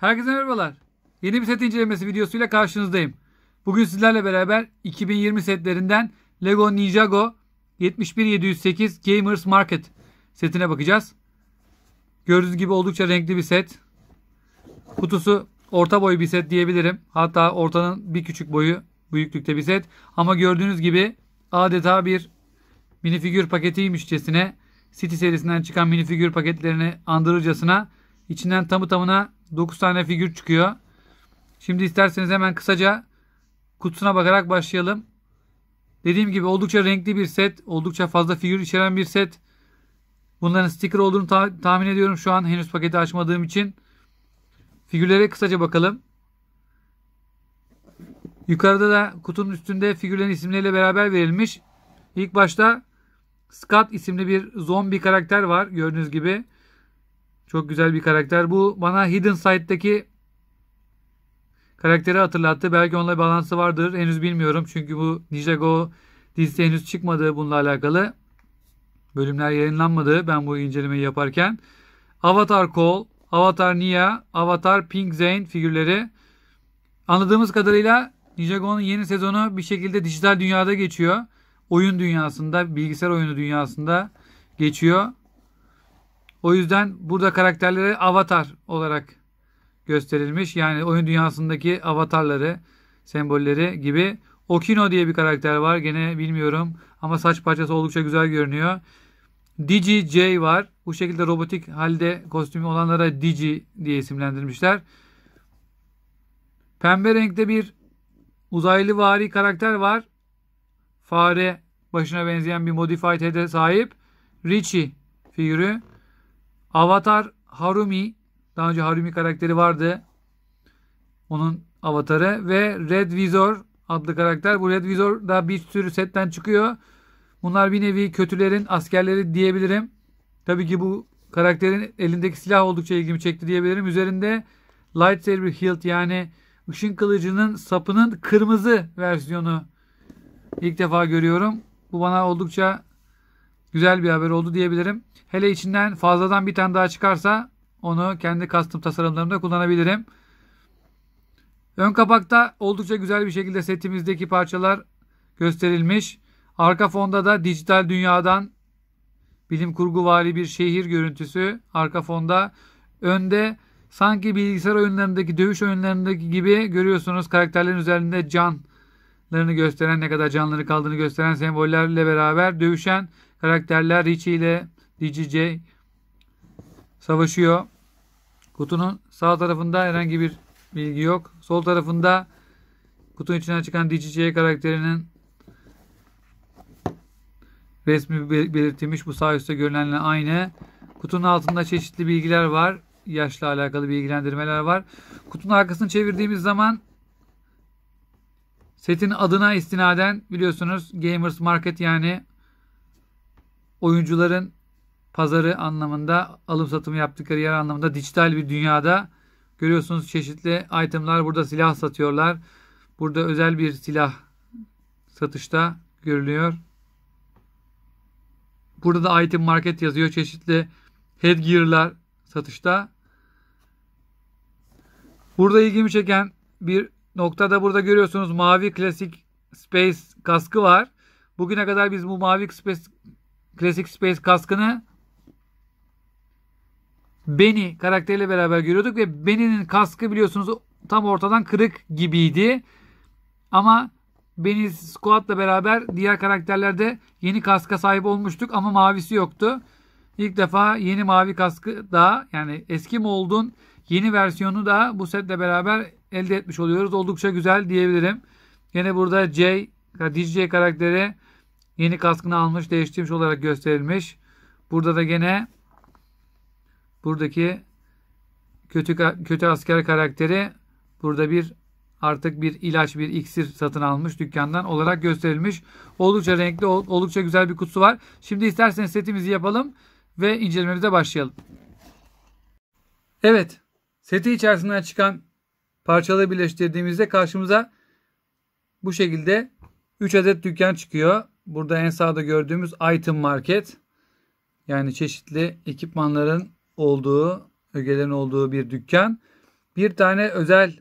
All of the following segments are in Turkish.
Herkese merhabalar. Yeni bir set incelemesi videosuyla karşınızdayım. Bugün sizlerle beraber 2020 setlerinden Lego Ninjago 71708 Gamers Market setine bakacağız. Gördüğünüz gibi oldukça renkli bir set. Kutusu orta boy bir set diyebilirim. Hatta ortanın bir küçük boyu büyüklükte bir set. Ama gördüğünüz gibi adeta bir minifigür paketiymişçesine City serisinden çıkan minifigür paketlerini andırırcasına içinden tamı tamına 9 tane figür çıkıyor. Şimdi isterseniz hemen kısaca kutusuna bakarak başlayalım. Dediğim gibi oldukça renkli bir set. Oldukça fazla figür içeren bir set. Bunların sticker olduğunu ta- tahmin ediyorum şu an henüz paketi açmadığım için. Figürlere kısaca bakalım. Yukarıda da kutunun üstünde figürlerin isimleriyle beraber verilmiş. İlk başta Scott isimli bir zombi karakter var gördüğünüz gibi. Çok güzel bir karakter. Bu bana Hidden Side'daki karakteri hatırlattı. Belki onunla bağlantısı vardır. Henüz bilmiyorum. Çünkü bu Ninjago dizisi henüz çıkmadı bununla alakalı. Bölümler yayınlanmadı ben bu incelemeyi yaparken. Avatar Cole, Avatar Nia, Avatar Pink Zane figürleri. Anladığımız kadarıyla Ninjago'nun yeni sezonu bir şekilde dijital dünyada geçiyor. Oyun dünyasında, bilgisayar oyunu dünyasında geçiyor. O yüzden burada karakterlere avatar olarak gösterilmiş. Yani oyun dünyasındaki avatarları, sembolleri gibi. Okino diye bir karakter var. Gene bilmiyorum ama saç parçası oldukça güzel görünüyor. Digi J var. Bu şekilde robotik halde kostümü olanlara Digi diye isimlendirmişler. Pembe renkte bir uzaylı vari karakter var. Fare başına benzeyen bir modified head'e sahip. Richie figürü. Avatar Harumi. Daha önce Harumi karakteri vardı. Onun avatarı ve Red Visor adlı karakter. Bu Red Visor da bir sürü setten çıkıyor. Bunlar bir nevi kötülerin askerleri diyebilirim. Tabii ki bu karakterin elindeki silah oldukça ilgimi çekti diyebilirim. Üzerinde lightsaber hilt yani ışın kılıcının sapının kırmızı versiyonu ilk defa görüyorum. Bu bana oldukça güzel bir haber oldu diyebilirim. Hele içinden fazladan bir tane daha çıkarsa onu kendi custom tasarımlarımda kullanabilirim. Ön kapakta oldukça güzel bir şekilde setimizdeki parçalar gösterilmiş. Arka fonda da dijital dünyadan bilim kurgu vari bir şehir görüntüsü. Arka fonda önde sanki bilgisayar oyunlarındaki dövüş oyunlarındaki gibi görüyorsunuz karakterlerin üzerinde canlarını gösteren ne kadar canları kaldığını gösteren sembollerle beraber dövüşen karakterler Richie ile DJJ savaşıyor. Kutunun sağ tarafında herhangi bir bilgi yok. Sol tarafında kutunun içinden çıkan DJJ karakterinin resmi belirtilmiş. Bu sağ üstte görünenle aynı. Kutunun altında çeşitli bilgiler var. Yaşla alakalı bilgilendirmeler var. Kutunun arkasını çevirdiğimiz zaman setin adına istinaden biliyorsunuz Gamers Market yani oyuncuların pazarı anlamında alım satım yaptıkları yer anlamında dijital bir dünyada görüyorsunuz çeşitli itemlar burada silah satıyorlar. Burada özel bir silah satışta görülüyor. Burada da item market yazıyor. Çeşitli headgear'lar satışta. Burada ilgimi çeken bir noktada burada görüyorsunuz mavi klasik space kaskı var. Bugüne kadar biz bu mavi space klasik space kaskını Benny karakteriyle beraber görüyorduk ve Benny'nin kaskı biliyorsunuz tam ortadan kırık gibiydi. Ama Benny Squad'la beraber diğer karakterlerde yeni kaska sahip olmuştuk ama mavisi yoktu. İlk defa yeni mavi kaskı da yani eski moldun yeni versiyonu da bu setle beraber elde etmiş oluyoruz. Oldukça güzel diyebilirim. Yine burada J, DJ karakteri yeni kaskını almış, değiştirmiş olarak gösterilmiş. Burada da gene buradaki kötü kötü asker karakteri burada bir artık bir ilaç bir iksir satın almış dükkandan olarak gösterilmiş. Oldukça renkli oldukça güzel bir kutusu var. Şimdi isterseniz setimizi yapalım ve incelememize başlayalım. Evet seti içerisinden çıkan parçaları birleştirdiğimizde karşımıza bu şekilde 3 adet dükkan çıkıyor. Burada en sağda gördüğümüz item market yani çeşitli ekipmanların olduğu, ögelerin olduğu bir dükkan. Bir tane özel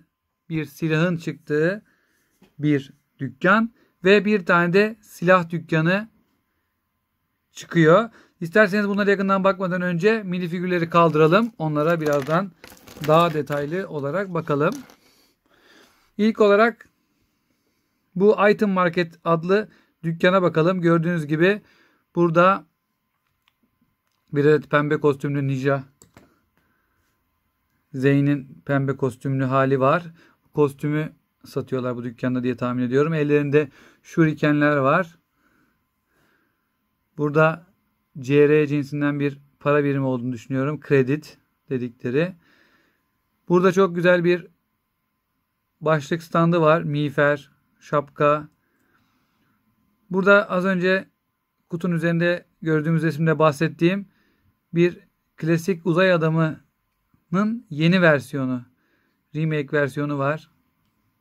bir silahın çıktığı bir dükkan ve bir tane de silah dükkanı çıkıyor. İsterseniz bunlara yakından bakmadan önce mini figürleri kaldıralım. Onlara birazdan daha detaylı olarak bakalım. İlk olarak bu Item Market adlı dükkana bakalım. Gördüğünüz gibi burada bir adet pembe kostümlü ninja Zeyn'in pembe kostümlü hali var. Kostümü satıyorlar bu dükkanda diye tahmin ediyorum. Ellerinde şurikenler var. Burada CR cinsinden bir para birimi olduğunu düşünüyorum. Kredit dedikleri. Burada çok güzel bir başlık standı var. Miğfer, şapka. Burada az önce kutunun üzerinde gördüğümüz resimde bahsettiğim bir klasik uzay adamının yeni versiyonu. Remake versiyonu var.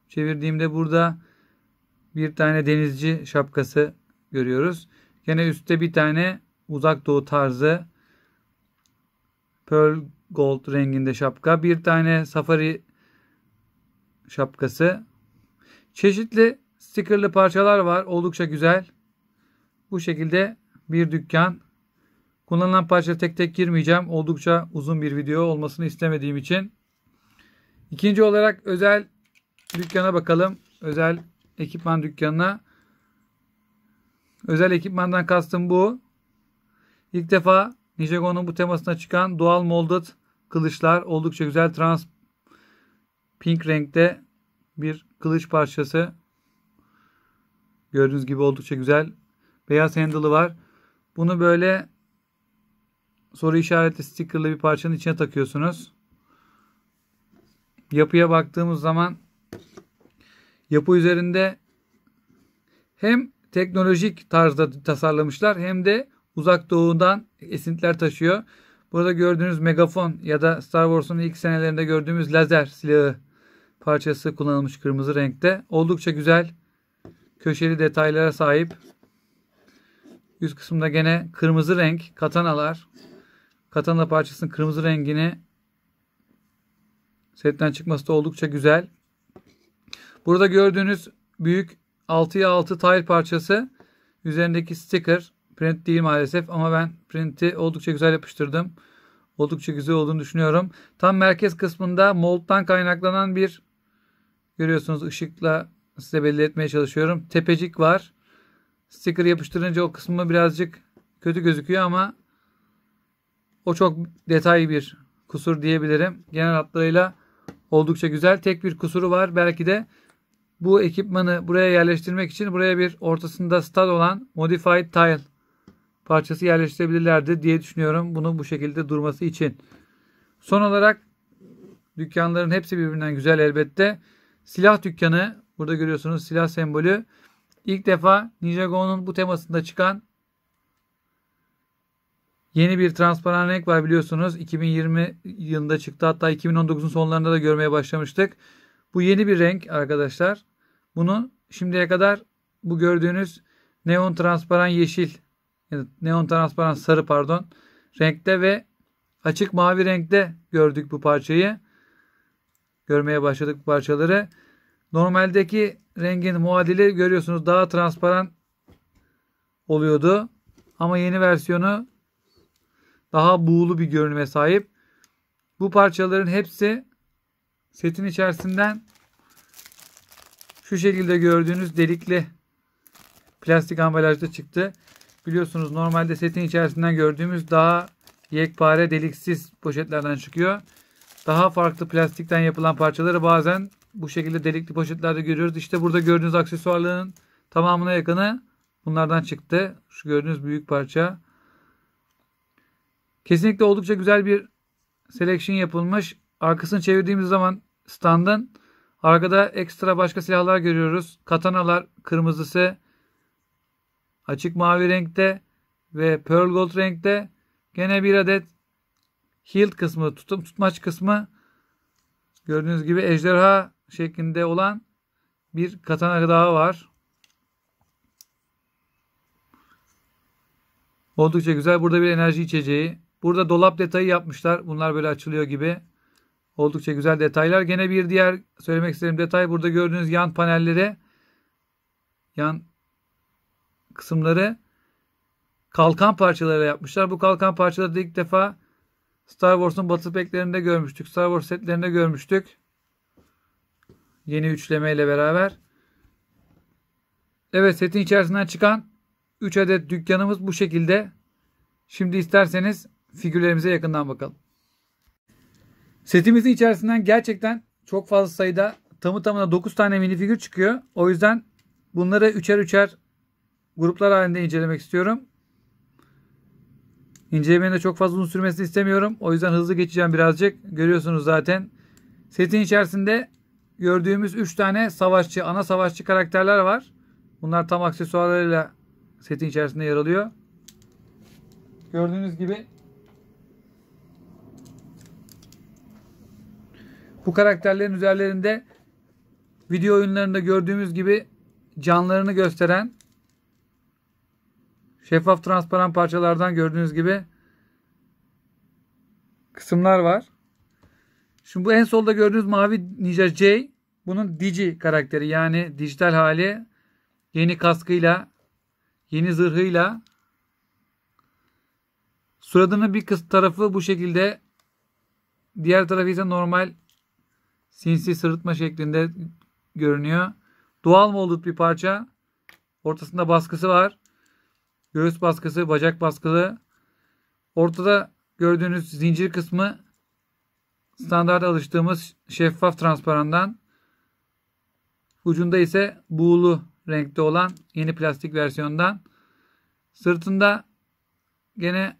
Çevirdiğimde burada bir tane denizci şapkası görüyoruz. Gene üstte bir tane uzak doğu tarzı pearl gold renginde şapka. Bir tane safari şapkası. Çeşitli stickerlı parçalar var. Oldukça güzel. Bu şekilde bir dükkan. Kullanılan parça tek tek girmeyeceğim. Oldukça uzun bir video olmasını istemediğim için. İkinci olarak özel dükkana bakalım. Özel ekipman dükkanına. Özel ekipmandan kastım bu. İlk defa Ninjago'nun bu temasına çıkan doğal molded kılıçlar. Oldukça güzel trans pink renkte bir kılıç parçası. Gördüğünüz gibi oldukça güzel. Beyaz handle'ı var. Bunu böyle soru işaretli stickerlı bir parçanın içine takıyorsunuz. Yapıya baktığımız zaman yapı üzerinde hem teknolojik tarzda tasarlamışlar hem de uzak doğudan esintiler taşıyor. Burada gördüğünüz megafon ya da Star Wars'un ilk senelerinde gördüğümüz lazer silahı parçası kullanılmış kırmızı renkte. Oldukça güzel köşeli detaylara sahip. Üst kısımda gene kırmızı renk katanalar. Katana parçasının kırmızı rengini setten çıkması da oldukça güzel. Burada gördüğünüz büyük 6'ya 6 tile parçası üzerindeki sticker print değil maalesef ama ben printi oldukça güzel yapıştırdım. Oldukça güzel olduğunu düşünüyorum. Tam merkez kısmında mold'dan kaynaklanan bir görüyorsunuz ışıkla size belli etmeye çalışıyorum. Tepecik var. Sticker yapıştırınca o kısmı birazcık kötü gözüküyor ama o çok detay bir kusur diyebilirim. Genel hatlarıyla oldukça güzel. Tek bir kusuru var. Belki de bu ekipmanı buraya yerleştirmek için buraya bir ortasında stud olan modified tile parçası yerleştirebilirlerdi diye düşünüyorum. Bunu bu şekilde durması için. Son olarak dükkanların hepsi birbirinden güzel elbette. Silah dükkanı burada görüyorsunuz silah sembolü. İlk defa Ninjago'nun bu temasında çıkan yeni bir transparan renk var biliyorsunuz. 2020 yılında çıktı. Hatta 2019'un sonlarında da görmeye başlamıştık. Bu yeni bir renk arkadaşlar. Bunu şimdiye kadar bu gördüğünüz neon transparan yeşil neon transparan sarı pardon renkte ve açık mavi renkte gördük bu parçayı. Görmeye başladık bu parçaları. Normaldeki rengin muadili görüyorsunuz daha transparan oluyordu. Ama yeni versiyonu daha buğulu bir görünüme sahip. Bu parçaların hepsi setin içerisinden şu şekilde gördüğünüz delikli plastik ambalajda çıktı. Biliyorsunuz normalde setin içerisinden gördüğümüz daha yekpare deliksiz poşetlerden çıkıyor. Daha farklı plastikten yapılan parçaları bazen bu şekilde delikli poşetlerde görüyoruz. İşte burada gördüğünüz aksesuarların tamamına yakını bunlardan çıktı. Şu gördüğünüz büyük parça. Kesinlikle oldukça güzel bir selection yapılmış. Arkasını çevirdiğimiz zaman standın arkada ekstra başka silahlar görüyoruz. Katanalar kırmızısı, açık mavi renkte ve pearl gold renkte. Gene bir adet hilt kısmı, tutum, tutmaç kısmı gördüğünüz gibi ejderha şeklinde olan bir katana daha var. Oldukça güzel. Burada bir enerji içeceği. Burada dolap detayı yapmışlar. Bunlar böyle açılıyor gibi. Oldukça güzel detaylar. Gene bir diğer söylemek istediğim detay burada gördüğünüz yan panelleri yan kısımları kalkan parçaları yapmışlar. Bu kalkan parçaları da ilk defa Star Wars'un batı peklerinde görmüştük. Star Wars setlerinde görmüştük. Yeni üçleme ile beraber. Evet setin içerisinden çıkan 3 adet dükkanımız bu şekilde. Şimdi isterseniz figürlerimize yakından bakalım. Setimizin içerisinden gerçekten çok fazla sayıda tamı tamına 9 tane minifigür çıkıyor. O yüzden bunları üçer üçer gruplar halinde incelemek istiyorum. İncelemenin de çok fazla uzun sürmesini istemiyorum. O yüzden hızlı geçeceğim birazcık. Görüyorsunuz zaten. Setin içerisinde gördüğümüz 3 tane savaşçı, ana savaşçı karakterler var. Bunlar tam aksesuarlarıyla setin içerisinde yer alıyor. Gördüğünüz gibi bu karakterlerin üzerlerinde video oyunlarında gördüğümüz gibi canlarını gösteren şeffaf transparan parçalardan gördüğünüz gibi kısımlar var. Şimdi bu en solda gördüğünüz mavi Ninja J bunun Digi karakteri yani dijital hali yeni kaskıyla yeni zırhıyla suratının bir kız tarafı bu şekilde diğer tarafı ise normal sinsi sırıtma şeklinde görünüyor. Doğal moldut bir parça. Ortasında baskısı var. Göğüs baskısı, bacak baskılı. Ortada gördüğünüz zincir kısmı standart alıştığımız şeffaf transparandan. Ucunda ise buğulu renkte olan yeni plastik versiyondan. Sırtında gene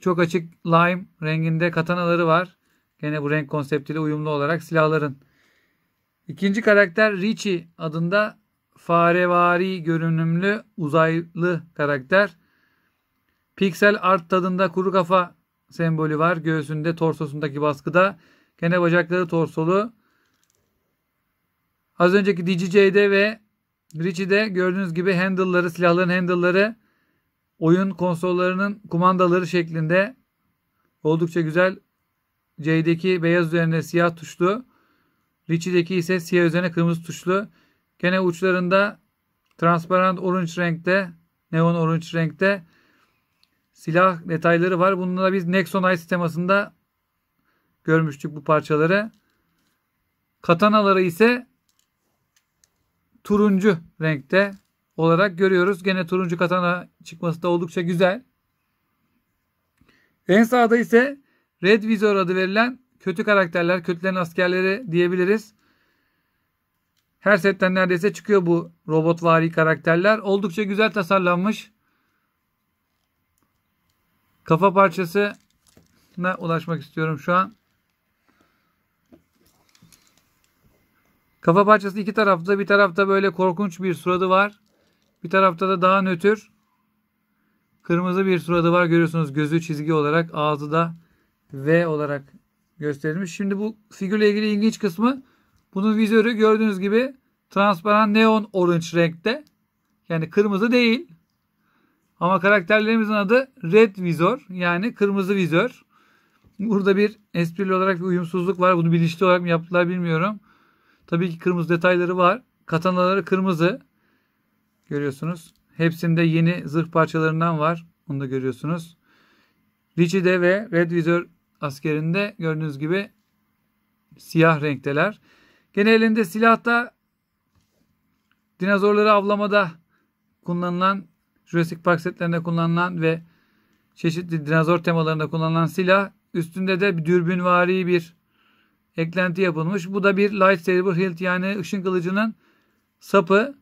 çok açık lime renginde katanaları var. Gene bu renk konseptiyle uyumlu olarak silahların. İkinci karakter Richie adında farevari görünümlü uzaylı karakter. Pixel art tadında kuru kafa sembolü var. Göğsünde, torsosundaki baskıda. Gene bacakları torsolu. Az önceki DJ'de ve Richie'de gördüğünüz gibi handle'ları, silahların handle'ları oyun konsollarının kumandaları şeklinde oldukça güzel. J'deki beyaz üzerine siyah tuşlu. Richie'deki ise siyah üzerine kırmızı tuşlu. Gene uçlarında transparent orange renkte, neon orange renkte silah detayları var. Bununla da biz Nexon Ice temasında görmüştük bu parçaları. Katanaları ise turuncu renkte olarak görüyoruz. Gene turuncu katana çıkması da oldukça güzel. En sağda ise Red Visor adı verilen kötü karakterler, kötülerin askerleri diyebiliriz. Her setten neredeyse çıkıyor bu robotvari karakterler. Oldukça güzel tasarlanmış. Kafa parçasına ulaşmak istiyorum şu an. Kafa parçası iki tarafta. Bir tarafta böyle korkunç bir suratı var. Bir tarafta da daha nötr. Kırmızı bir suratı var. Görüyorsunuz gözü çizgi olarak. Ağzı da V olarak gösterilmiş. Şimdi bu figürle ilgili ilginç kısmı bunun vizörü gördüğünüz gibi transparan neon orange renkte. Yani kırmızı değil. Ama karakterlerimizin adı Red Vizor yani kırmızı vizör. Burada bir esprili olarak bir uyumsuzluk var. Bunu bilinçli olarak mı yaptılar bilmiyorum. Tabii ki kırmızı detayları var. Katanaları kırmızı. Görüyorsunuz. Hepsinde yeni zırh parçalarından var. Onu da görüyorsunuz. Richie'de ve Red Vizor askerinde gördüğünüz gibi siyah renkteler. Gene elinde silahta dinozorları avlamada kullanılan Jurassic Park setlerinde kullanılan ve çeşitli dinozor temalarında kullanılan silah üstünde de bir dürbünvari bir eklenti yapılmış. Bu da bir lightsaber hilt yani ışın kılıcının sapı.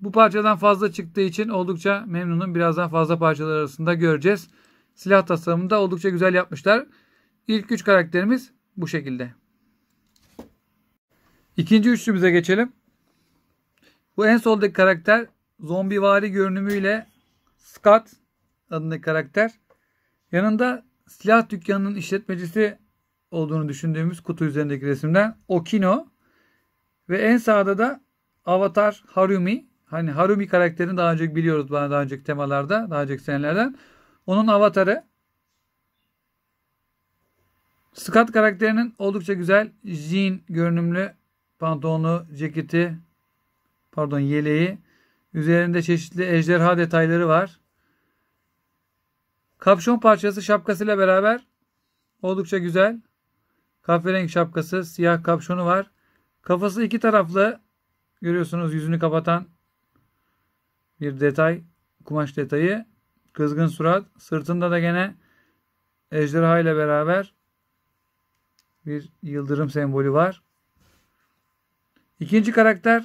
Bu parçadan fazla çıktığı için oldukça memnunum. Birazdan fazla parçalar arasında göreceğiz. Silah tasarımını da oldukça güzel yapmışlar. İlk üç karakterimiz bu şekilde. İkinci üçlümüze geçelim. Bu en soldaki karakter zombivari görünümüyle Scott adındaki karakter. Yanında silah dükkanının işletmecisi olduğunu düşündüğümüz kutu üzerindeki resimden Okino ve en sağda da Avatar Harumi. Hani Harumi karakterini daha önce biliyoruz bana daha önceki temalarda, daha önceki senelerden. Onun avatarı Scott karakterinin oldukça güzel jean görünümlü pantolonu, ceketi, pardon yeleği. Üzerinde çeşitli ejderha detayları var. Kapşon parçası şapkasıyla beraber oldukça güzel. Kahverengi şapkası, siyah kapşonu var. Kafası iki taraflı. Görüyorsunuz yüzünü kapatan bir detay, kumaş detayı. Kızgın surat. Sırtında da gene ejderha ile beraber bir yıldırım sembolü var. İkinci karakter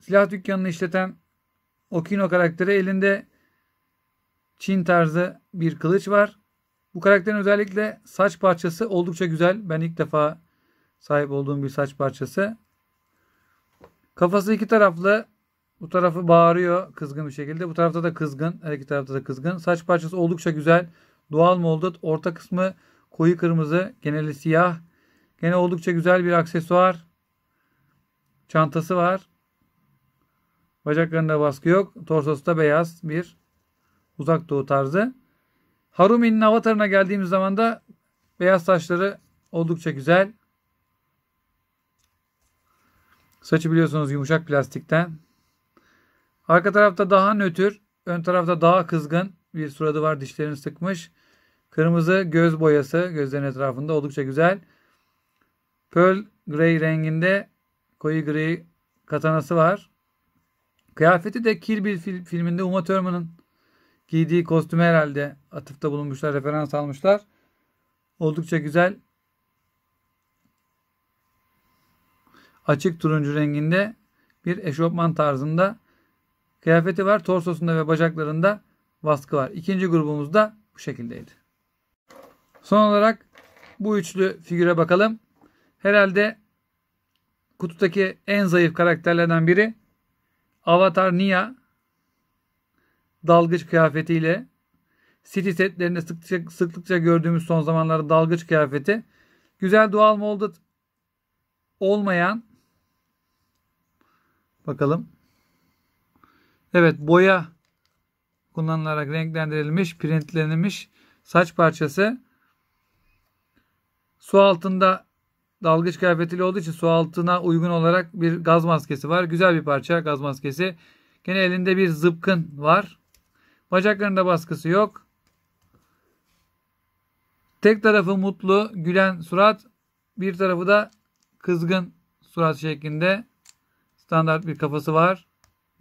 silah dükkanını işleten Okino karakteri elinde Çin tarzı bir kılıç var. Bu karakterin özellikle saç parçası oldukça güzel. Ben ilk defa sahip olduğum bir saç parçası. Kafası iki taraflı. Bu tarafı bağırıyor kızgın bir şekilde. Bu tarafta da kızgın. Her iki tarafta da kızgın. Saç parçası oldukça güzel. Doğal molded. Orta kısmı koyu kırmızı. Geneli siyah. Gene oldukça güzel bir aksesuar. Çantası var. Bacaklarında baskı yok. Torsosu da beyaz bir uzak doğu tarzı. Harumi'nin avatarına geldiğimiz zaman da beyaz saçları oldukça güzel. Saçı biliyorsunuz yumuşak plastikten. Arka tarafta daha nötr, ön tarafta daha kızgın bir suratı var. Dişlerini sıkmış. Kırmızı göz boyası gözlerin etrafında oldukça güzel. Pearl Grey renginde koyu gri katanası var. Kıyafeti de Kill Bill filminde Uma Thurman'ın giydiği kostümü herhalde atıfta bulunmuşlar, referans almışlar. Oldukça güzel. Açık turuncu renginde bir eşofman tarzında kıyafeti var. Torsosunda ve bacaklarında baskı var. İkinci grubumuz da bu şekildeydi. Son olarak bu üçlü figüre bakalım. Herhalde kutudaki en zayıf karakterlerden biri Avatar Nia dalgıç kıyafetiyle City setlerinde sıklıkça, sıklıkça gördüğümüz son zamanlarda dalgıç kıyafeti. Güzel doğal molded olmayan bakalım. Evet boya kullanılarak renklendirilmiş, printlenmiş saç parçası. Su altında dalgıç kıyafetiyle olduğu için su altına uygun olarak bir gaz maskesi var. Güzel bir parça gaz maskesi. Gene elinde bir zıpkın var. Bacaklarında baskısı yok. Tek tarafı mutlu, gülen surat. Bir tarafı da kızgın surat şeklinde. Standart bir kafası var.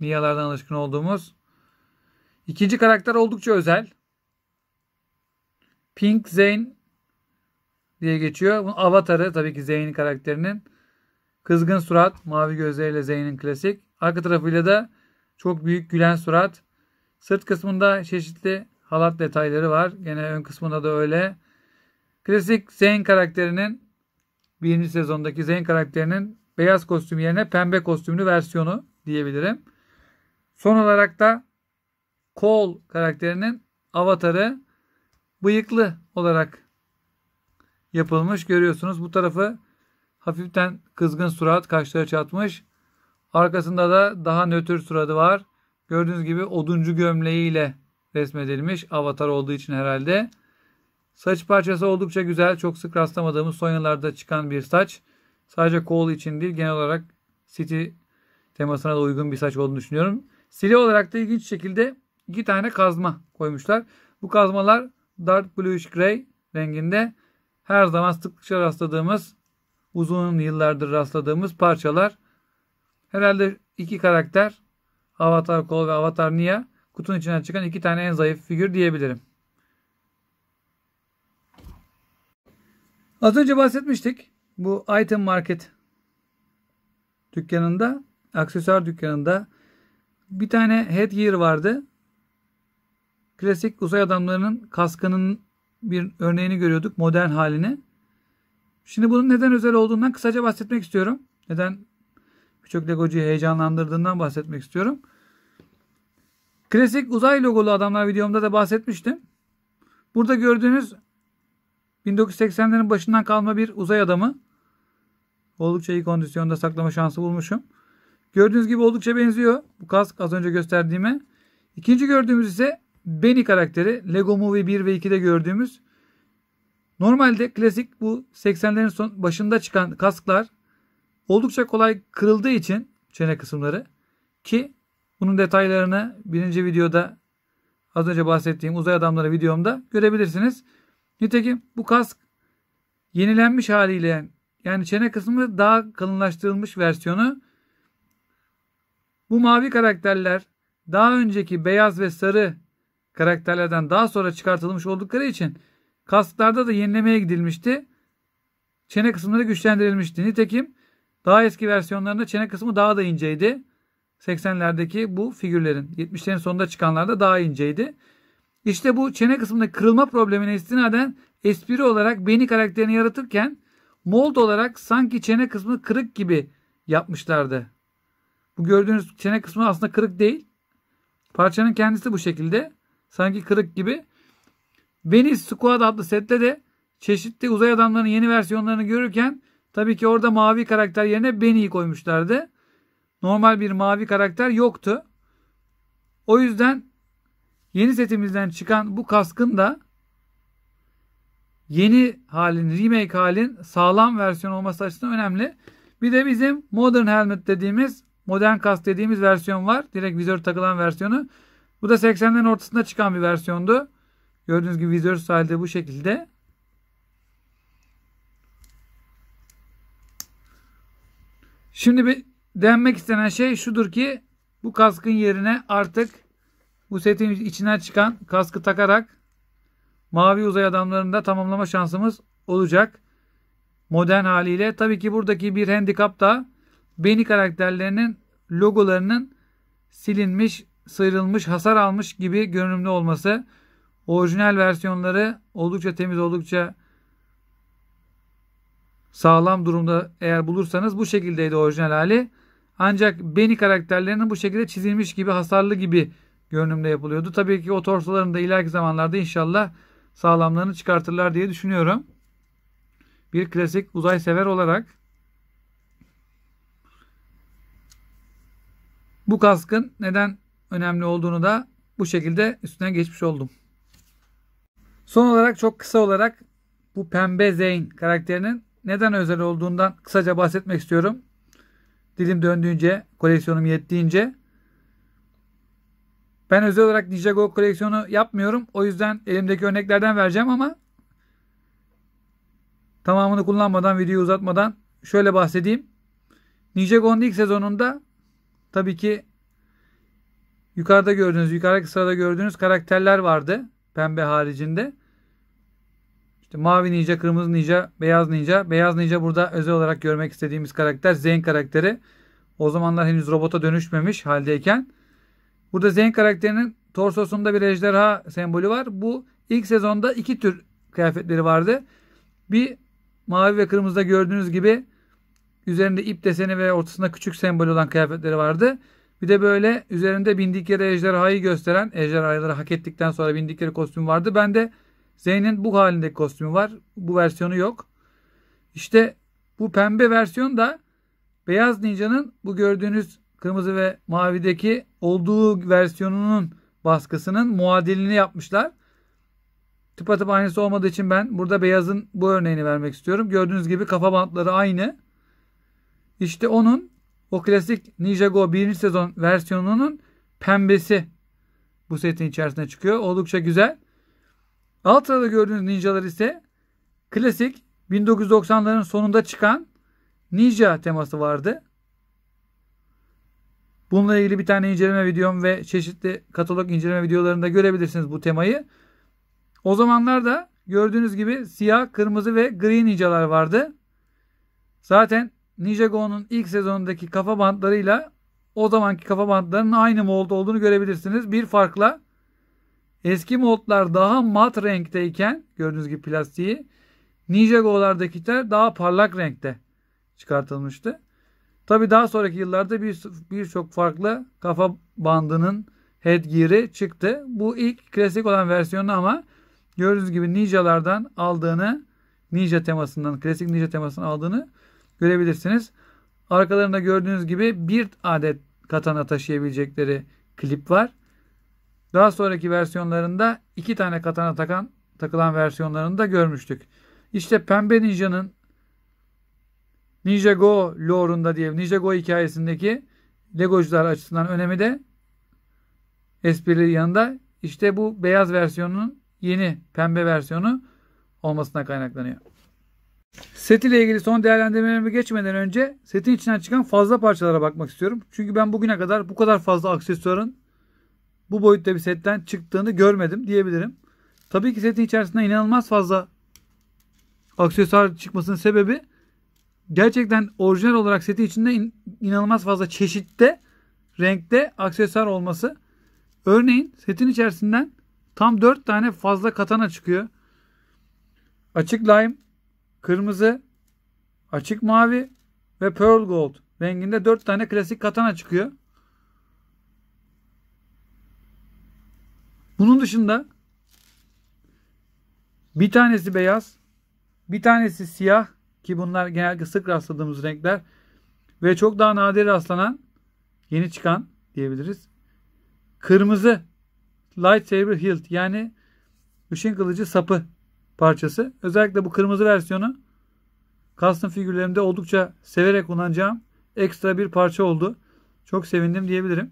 Niyalardan alışkın olduğumuz. İkinci karakter oldukça özel. Pink Zane diye geçiyor. Bunun avatarı tabii ki Zane'in karakterinin. Kızgın surat, mavi gözleriyle Zane'in klasik. Arka tarafıyla da çok büyük gülen surat. Sırt kısmında çeşitli halat detayları var. Gene ön kısmında da öyle. Klasik Zane karakterinin birinci sezondaki Zane karakterinin beyaz kostüm yerine pembe kostümlü versiyonu diyebilirim. Son olarak da Cole karakterinin avatarı bıyıklı olarak yapılmış. Görüyorsunuz bu tarafı hafiften kızgın surat, kaşları çatmış. Arkasında da daha nötr suratı var. Gördüğünüz gibi oduncu gömleğiyle resmedilmiş. Avatar olduğu için herhalde. Saç parçası oldukça güzel. Çok sık rastlamadığımız son yıllarda çıkan bir saç. Sadece kol için değil genel olarak City temasına da uygun bir saç olduğunu düşünüyorum. Sili olarak da ilginç şekilde iki tane kazma koymuşlar. Bu kazmalar dark bluish gray renginde her zaman sıklıkça rastladığımız uzun yıllardır rastladığımız parçalar. Herhalde iki karakter Avatar Kol ve Avatar Nia kutunun içinden çıkan iki tane en zayıf figür diyebilirim. Az önce bahsetmiştik. Bu item market dükkanında, aksesuar dükkanında bir tane headgear vardı. Klasik uzay adamlarının kaskının bir örneğini görüyorduk. Modern halini. Şimdi bunun neden özel olduğundan kısaca bahsetmek istiyorum. Neden birçok legocuyu heyecanlandırdığından bahsetmek istiyorum. Klasik uzay logolu adamlar videomda da bahsetmiştim. Burada gördüğünüz 1980'lerin başından kalma bir uzay adamı. Oldukça iyi kondisyonda saklama şansı bulmuşum. Gördüğünüz gibi oldukça benziyor. Bu kask az önce gösterdiğime. İkinci gördüğümüz ise Benny karakteri. Lego Movie 1 ve 2'de gördüğümüz Normalde klasik bu 80'lerin son başında çıkan kasklar oldukça kolay kırıldığı için çene kısımları ki bunun detaylarını birinci videoda az önce bahsettiğim uzay adamları videomda görebilirsiniz. Nitekim bu kask yenilenmiş haliyle yani çene kısmı daha kalınlaştırılmış versiyonu. Bu mavi karakterler daha önceki beyaz ve sarı karakterlerden daha sonra çıkartılmış oldukları için kasklarda da yenilemeye gidilmişti. Çene kısımları güçlendirilmişti. Nitekim daha eski versiyonlarında çene kısmı daha da inceydi. 80'lerdeki bu figürlerin 70'lerin sonunda çıkanlarda daha inceydi. İşte bu çene kısmındaki kırılma problemine istinaden espri olarak Beni karakterini yaratırken mold olarak sanki çene kısmı kırık gibi yapmışlardı. Bu gördüğünüz çene kısmı aslında kırık değil. Parçanın kendisi bu şekilde. Sanki kırık gibi. Beni Squad adlı sette de çeşitli uzay adamlarının yeni versiyonlarını görürken tabii ki orada mavi karakter yerine Benny'i koymuşlardı. Normal bir mavi karakter yoktu. O yüzden yeni setimizden çıkan bu kaskın da yeni halin, remake halin sağlam versiyon olması açısından önemli. Bir de bizim Modern Helmet dediğimiz, modern kask dediğimiz versiyon var. Direkt vizör takılan versiyonu. Bu da 80'lerin ortasında çıkan bir versiyondu. Gördüğünüz gibi vizör halde bu şekilde. Şimdi bir denmek istenen şey şudur ki bu kaskın yerine artık bu setin içinden çıkan kaskı takarak mavi uzay adamlarını da tamamlama şansımız olacak. Modern haliyle. Tabii ki buradaki bir handikap da Beni karakterlerinin logolarının silinmiş, sıyrılmış, hasar almış gibi görünümlü olması. Orijinal versiyonları oldukça temiz, oldukça sağlam durumda eğer bulursanız bu şekildeydi orijinal hali. Ancak Beni karakterlerinin bu şekilde çizilmiş gibi, hasarlı gibi görünümde yapılıyordu. Tabii ki o torsoların da ileriki zamanlarda inşallah sağlamlığını çıkartırlar diye düşünüyorum. Bir klasik uzay sever olarak bu kaskın neden önemli olduğunu da bu şekilde üstüne geçmiş oldum. Son olarak çok kısa olarak bu pembe Zeyn karakterinin neden özel olduğundan kısaca bahsetmek istiyorum. Dilim döndüğünce, koleksiyonum yettiğince. Ben özel olarak Ninjago koleksiyonu yapmıyorum. O yüzden elimdeki örneklerden vereceğim ama tamamını kullanmadan, videoyu uzatmadan şöyle bahsedeyim. Ninjago'nun ilk sezonunda tabii ki yukarıda gördüğünüz, yukarıdaki sırada gördüğünüz karakterler vardı. Pembe haricinde. İşte mavi ninja, kırmızı ninja, beyaz ninja. Beyaz ninja burada özel olarak görmek istediğimiz karakter. Zen karakteri. O zamanlar henüz robota dönüşmemiş haldeyken. Burada Zen karakterinin torsosunda bir ejderha sembolü var. Bu ilk sezonda iki tür kıyafetleri vardı. Bir mavi ve kırmızıda gördüğünüz gibi üzerinde ip deseni ve ortasında küçük sembol olan kıyafetleri vardı. Bir de böyle üzerinde bindikleri ejderhayı gösteren ejderhaları hak ettikten sonra bindikleri kostüm vardı. Ben de Zeyn'in bu halindeki kostümü var. Bu versiyonu yok. İşte bu pembe versiyon da Beyaz Ninja'nın bu gördüğünüz kırmızı ve mavideki olduğu versiyonunun baskısının muadilini yapmışlar. Tıpatıp aynısı olmadığı için ben burada beyazın bu örneğini vermek istiyorum. Gördüğünüz gibi kafa bantları aynı. İşte onun o klasik Ninjago 1. sezon versiyonunun pembesi bu setin içerisine çıkıyor. Oldukça güzel. Alt sırada gördüğünüz ninjalar ise klasik 1990'ların sonunda çıkan ninja teması vardı. Bununla ilgili bir tane inceleme videom ve çeşitli katalog inceleme videolarında görebilirsiniz bu temayı. O zamanlar da gördüğünüz gibi siyah, kırmızı ve gri ninjalar vardı. Zaten Ninjago'nun ilk sezonundaki kafa bantlarıyla o zamanki kafa bantlarının aynı mold olduğunu görebilirsiniz. Bir farkla eski moldlar daha mat renkteyken gördüğünüz gibi plastiği Ninjago'lardakiler daha parlak renkte çıkartılmıştı. Tabi daha sonraki yıllarda birçok bir farklı kafa bandının headgear'i çıktı. Bu ilk klasik olan versiyonu ama gördüğünüz gibi ninjalardan aldığını ninja temasından klasik ninja temasından aldığını görebilirsiniz. Arkalarında gördüğünüz gibi bir adet katana taşıyabilecekleri klip var. Daha sonraki versiyonlarında iki tane katana takan takılan versiyonlarını da görmüştük. İşte Pembe Ninja'nın Ninja Go lore'unda diyelim. Ninja Go hikayesindeki Legocular açısından önemi de esprileri yanında işte bu beyaz versiyonun yeni pembe versiyonu olmasına kaynaklanıyor. Set ile ilgili son değerlendirmelerime geçmeden önce setin içinden çıkan fazla parçalara bakmak istiyorum. Çünkü ben bugüne kadar bu kadar fazla aksesuarın bu boyutta bir setten çıktığını görmedim diyebilirim. Tabii ki setin içerisinde inanılmaz fazla aksesuar çıkmasının sebebi gerçekten orijinal olarak setin içinde in, inanılmaz fazla çeşitte, renkte aksesuar olması. Örneğin setin içerisinden tam 4 tane fazla katana çıkıyor. Açık lime, kırmızı, açık mavi ve pearl gold renginde 4 tane klasik katana çıkıyor. Bunun dışında bir tanesi beyaz, bir tanesi siyah ki bunlar genelde sık rastladığımız renkler ve çok daha nadir rastlanan yeni çıkan diyebiliriz. Kırmızı lightsaber hilt yani ışın kılıcı sapı parçası. Özellikle bu kırmızı versiyonu custom figürlerimde oldukça severek kullanacağım ekstra bir parça oldu. Çok sevindim diyebilirim.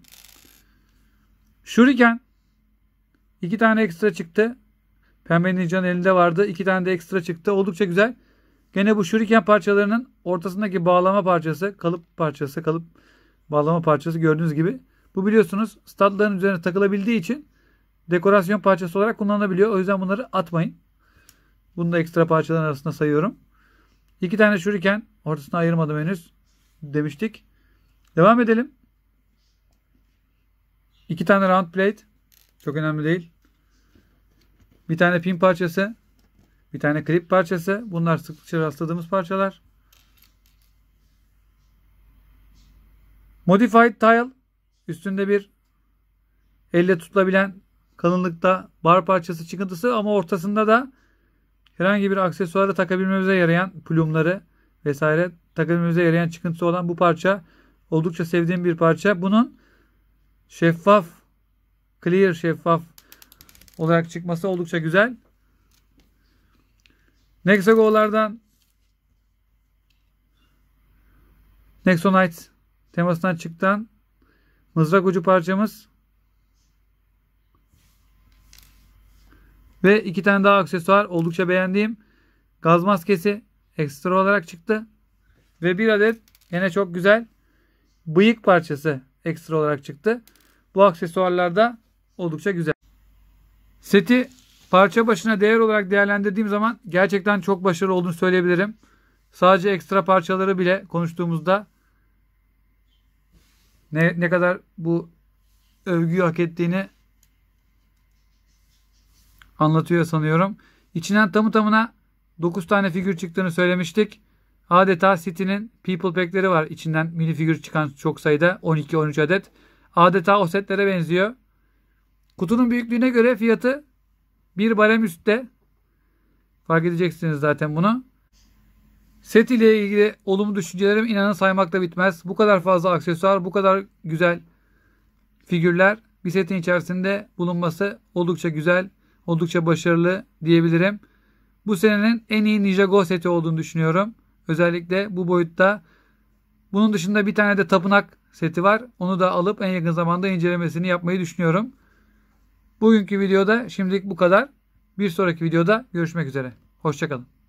Shuriken iki tane ekstra çıktı. Pembe Ninja'nın elinde vardı. İki tane de ekstra çıktı. Oldukça güzel. Gene bu shuriken parçalarının ortasındaki bağlama parçası, kalıp parçası, kalıp bağlama parçası gördüğünüz gibi. Bu biliyorsunuz statların üzerine takılabildiği için dekorasyon parçası olarak kullanılabiliyor. O yüzden bunları atmayın. Bunu da ekstra parçaların arasında sayıyorum. İki tane shuriken ortasına ayırmadım henüz demiştik. Devam edelim. İki tane round plate. Çok önemli değil. Bir tane pin parçası. Bir tane klip parçası. Bunlar sıklıkça rastladığımız parçalar. Modified tile. Üstünde bir elle tutulabilen kalınlıkta bar parçası çıkıntısı ama ortasında da herhangi bir aksesuarı takabilmemize yarayan plumları vesaire takabilmemize yarayan çıkıntısı olan bu parça oldukça sevdiğim bir parça. Bunun şeffaf, clear şeffaf olarak çıkması oldukça güzel. Nexago'lardan Nexonite temasından çıkan mızrak ucu parçamız ve iki tane daha aksesuar oldukça beğendiğim gaz maskesi ekstra olarak çıktı. Ve bir adet yine çok güzel bıyık parçası ekstra olarak çıktı. Bu aksesuarlar da oldukça güzel. Seti parça başına değer olarak değerlendirdiğim zaman gerçekten çok başarılı olduğunu söyleyebilirim. Sadece ekstra parçaları bile konuştuğumuzda ne, ne kadar bu övgüyü hak ettiğini anlatıyor sanıyorum. İçinden tamı tamına 9 tane figür çıktığını söylemiştik. Adeta City'nin People Pack'leri var. İçinden mini figür çıkan çok sayıda 12-13 adet. Adeta o setlere benziyor. Kutunun büyüklüğüne göre fiyatı bir barem üstte. Fark edeceksiniz zaten bunu. Set ile ilgili olumlu düşüncelerim inanın saymakta bitmez. Bu kadar fazla aksesuar, bu kadar güzel figürler bir setin içerisinde bulunması oldukça güzel, oldukça başarılı diyebilirim. Bu senenin en iyi Ninjago seti olduğunu düşünüyorum. Özellikle bu boyutta. Bunun dışında bir tane de tapınak seti var. Onu da alıp en yakın zamanda incelemesini yapmayı düşünüyorum. Bugünkü videoda şimdilik bu kadar. Bir sonraki videoda görüşmek üzere. Hoşçakalın.